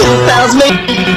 That was me.